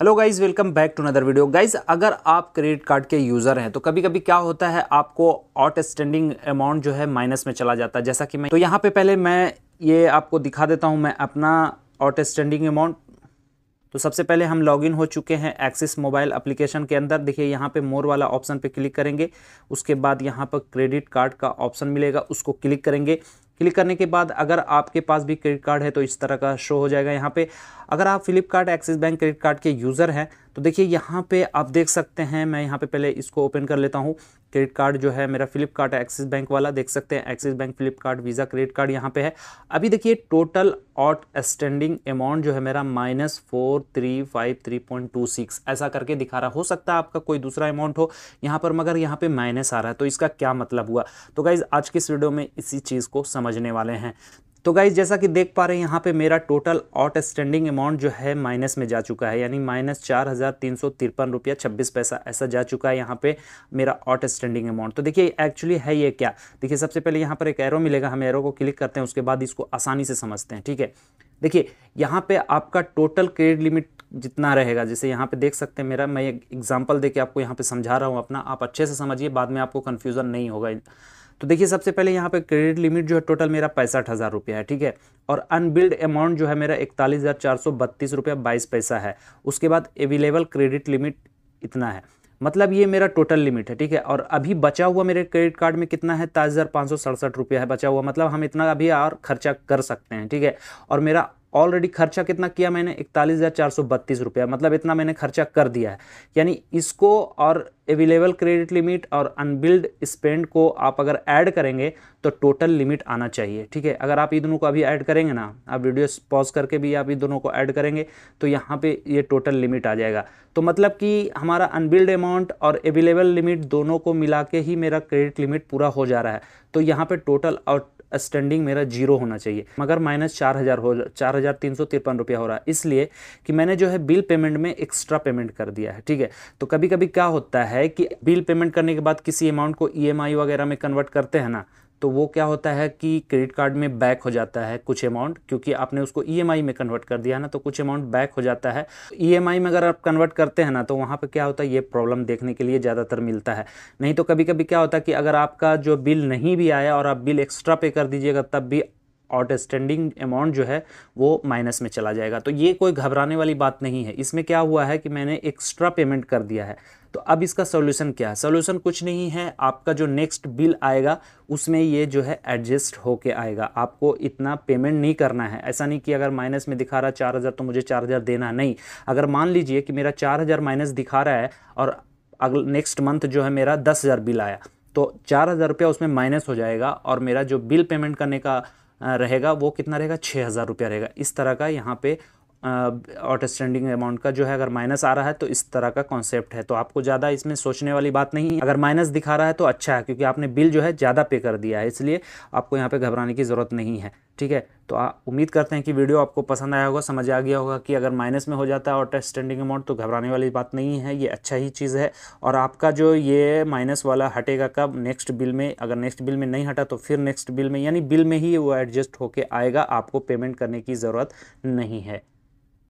Hello guys welcome back to another video guys अगर आप credit card के user हैं तो कभी कभी क्या होता है, आपको आउट स्टैंडिंग अमाउंट जो है माइनस में चला जाता है। जैसा कि मैं तो यहाँ पे पहले मैं ये आपको दिखा देता हूँ, मैं अपना आउट स्टैंडिंग अमाउंट तो सबसे पहले हम लॉगिन हो चुके हैं एक्सिस मोबाइल एप्लीकेशन के अंदर। देखिए, यहाँ पे मोर वाला ऑप्शन पे क्लिक करेंगे, उसके बाद यहाँ पर क्रेडिट कार्ड का ऑप्शन मिलेगा, उसको क्लिक करेंगे। क्लिक करने के बाद अगर आपके पास भी क्रेडिट कार्ड है तो इस तरह का शो हो जाएगा यहाँ पे। अगर आप Flipkart Axis bank credit card के यूज़र हैं तो देखिए, यहाँ पे आप देख सकते हैं, मैं यहाँ पे पहले इसको ओपन कर लेता हूँ। क्रेडिट कार्ड जो है मेरा फ्लिपकार्ट एक्सिस बैंक वाला, देख सकते हैं Axis bank Flipkart Visa credit card यहाँ पे है। अभी देखिए टोटल आउट स्टैंडिंग अमाउंट जो है मेरा minus four three five three point two six ऐसा करके दिखा रहा। हो सकता है आपका कोई दूसरा अमाउंट हो यहाँ पर, मगर यहाँ पे माइनस आ रहा है तो इसका क्या मतलब हुआ? तो गाइज़ आज की इस वीडियो में इसी चीज़ को समझने वाले हैं। तो गाइज़ जैसा कि देख पा रहे हैं, यहाँ पे मेरा टोटल आउट स्टैंडिंग अमाउंट जो है माइनस में जा चुका है, यानी माइनस चार हज़ार तीन सौ तिरपन रुपया छब्बीस पैसा ऐसा जा चुका है यहाँ पे मेरा आउट स्टैंडिंग अमाउंट तो देखिए एक्चुअली है ये क्या? देखिए, सबसे पहले यहाँ पर एक एरो मिलेगा, हम एरो को क्लिक करते हैं, उसके बाद इसको आसानी से समझते हैं, ठीक है? देखिए, यहाँ पे आपका टोटल क्रेडिट लिमिट जितना रहेगा, जैसे यहाँ पे देख सकते हैं मेरा, मैं एक एग्जांपल देके आपको यहाँ पे समझा रहा हूँ अपना, आप अच्छे से समझिए, बाद में आपको कन्फ्यूज़न नहीं होगा। तो देखिए, सबसे पहले यहाँ पे क्रेडिट लिमिट जो है टोटल मेरा पैंसठ हज़ार रुपया है, ठीक है? और अनबिल्ड अमाउंट जो है मेरा इकतालीस हज़ार चार सौ बत्तीस रुपया बाईस पैसा है। उसके बाद अवेलेबल क्रेडिट लिमिट इतना है। मतलब ये मेरा टोटल लिमिट है, ठीक है? और अभी बचा हुआ मेरे क्रेडिट कार्ड में कितना है? ताज हज़ार पाँच सौ सड़सठ रुपया है, बचा हुआ। मतलब हम इतना अभी और खर्चा कर सकते हैं, ठीक है? और मेरा ऑलरेडी खर्चा कितना किया मैंने? इकतालीस हज़ार चार सौ बत्तीस रुपया। मतलब इतना मैंने खर्चा कर दिया है। यानी इसको और अवेलेबल क्रेडिट लिमिट और अनबिल्ड स्पेंड को आप अगर ऐड करेंगे तो टोटल लिमिट आना चाहिए, ठीक है? अगर आप ये दोनों को अभी ऐड करेंगे ना, आप वीडियो पॉज करके भी आप ये दोनों को ऐड करेंगे तो यहाँ पे ये टोटल लिमिट आ जाएगा। तो मतलब कि हमारा अनबिल्ड अमाउंट और अवेलेबल लिमिट दोनों को मिला के ही मेरा क्रेडिट लिमिट पूरा हो जा रहा है। तो यहाँ पर टोटल और स्टैंडिंग मेरा ज़ीरो होना चाहिए। मगर माइनस चार हज़ार हो चार हज़ार तीन सौ तिरपन रुपया हो रहा है। इसलिए कि मैंने जो है बिल पेमेंट में एक्स्ट्रा पेमेंट कर दिया है, ठीक है? तो कभी कभी क्या होता है कि बिल पेमेंट करने के बाद किसी अमाउंट को ई e वगैरह में कन्वर्ट करते हैं ना तो वो क्या होता है कि क्रेडिट कार्ड में बैक हो जाता है कुछ अमाउंट क्योंकि आपने उसको ईएमआई e में कन्वर्ट कर दिया ना तो कुछ अमाउंट बैक हो जाता है। ईएमआई e में अगर आप कन्वर्ट करते हैं ना तो वहाँ पर क्या होता है, ये प्रॉब्लम देखने के लिए ज़्यादातर मिलता है। नहीं तो कभी कभी क्या होता है कि अगर आपका जो बिल नहीं भी आया और आप बिल एक्स्ट्रा पे कर दीजिएगा, तब भी आउटस्टैंडिंग अमाउंट जो है, वो माइनस में चला जाएगा। तो ये कोई घबराने वाली बात नहीं है। इसमें क्या हुआ है कि मैंने एक्स्ट्रा पेमेंट कर दिया है। तो अब इसका सोल्यूशन क्या है? सोल्यूशन कुछ नहीं है। आपका जो नेक्स्ट बिल आएगा, उसमें ये जो है एडजस्ट होके आएगा। आपको इतना पेमेंट नहीं करना है। ऐसा नहीं कि अगर माइनस में दिखा रहा चार हज़ार तो मुझे चार हज़ार देना नहीं। अगर मान लीजिए कि मेरा चार हज़ार माइनस दिखा रहा है और अगले नेक्स्ट मंथ जो है मेरा दस हज़ार बिल आया तो चार हज़ार रुपया उसमें माइनस हो जाएगा और मेरा जो बिल पेमेंट करने का रहेगा वो कितना रहेगा? छः हज़ार रुपया रहेगा। इस तरह का यहाँ पे आउटस्टैंडिंग अमाउंट का जो है, अगर माइनस आ रहा है तो इस तरह का कॉन्सेप्ट है। तो आपको ज़्यादा इसमें सोचने वाली बात नहीं है। अगर माइनस दिखा रहा है तो अच्छा है, क्योंकि आपने बिल जो है, ज़्यादा पे कर दिया है। इसलिए आपको यहाँ पे घबराने की ज़रूरत नहीं है, ठीक है? तो उम्मीद करते हैं कि वीडियो आपको पसंद आया होगा, समझ आ गया होगा कि अगर माइनस में हो जाता है और स्टैंडिंग अमाउंट तो घबराने वाली बात नहीं है। ये अच्छा ही चीज़ है। और आपका जो ये माइनस वाला हटेगा, कब? नेक्स्ट बिल में। अगर नेक्स्ट बिल में नहीं हटा तो फिर नेक्स्ट बिल में, यानी बिल में ही वो एडजस्ट होके आएगा। आपको पेमेंट करने की ज़रूरत नहीं है।